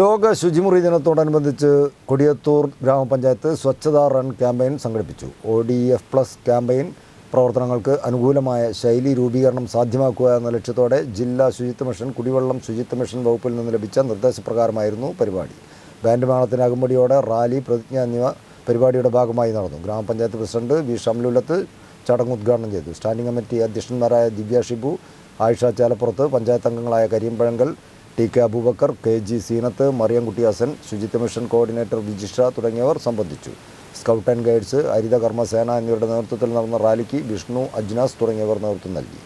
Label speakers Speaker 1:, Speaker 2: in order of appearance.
Speaker 1: ലോക ശുചിമുറി ദിനത്തോടനുബന്ധിച്ച് കൊടിയത്തൂർ ഗ്രാമപഞ്ചായത്ത് സ്വച്ഛതാ റൺ ക്യാമ്പയിൻ സംഘടിപ്പിച്ചു. O D F plus campaign പ്രവർത്തനങ്ങൾക്ക് അനുകൂലമായ ശൈലി രൂപീകരണം സാധ്യമാക്കുക എന്ന ലക്ഷ്യത്തോടെ ജില്ലാ ശുചിത്വ മിഷൻ കുടിവെള്ളം ശുചിത്വ മിഷൻ വകുപ്പിൽ നിന്ന് ലഭിച്ച നിർദ്ദേശപ്രകാരമായിരുന്നു പരിപാടി. ബാൻഡ് മേളത്തിന് അകമ്പടിയോടെ റാലി പ്രതിജ്ഞ എന്നിവ പരിപാടിയുടെ ഭാഗമായി നടന്നു. ഗ്രാമപഞ്ചായത്ത് പ്രസിഡന്റ് വി. ഷംലുലത്ത് ചടങ്ങ് ഉദ്ഘാടനം ചെയ്തു. സ്റ്റാൻഡിംഗ് കമ്മിറ്റി അധ്യക്ഷന്മാരായ ദിവ്യ ഷിബു ആയിഷ ചാലപ്പുറത്ത് പഞ്ചായത്ത് അംഗങ്ങളായ Karimpazhankal T K Abubakar K G Seenath Mariyamkutty Hassan ശുചിത്വ മിഷൻ കോർഡിനേറ്റർ വിജിഷ തുടങ്ങിയവർ സംബന്ധിച്ചു. Scout and guides Haritha Karmasena എന്നിവരുടെ നേതൃത്വത്തിൽ നടന്ന റാലിക്ക് വിഷ്ണു അജ്നാസ് തുടങ്ങിയവർ നേതൃത്വം നൽകി.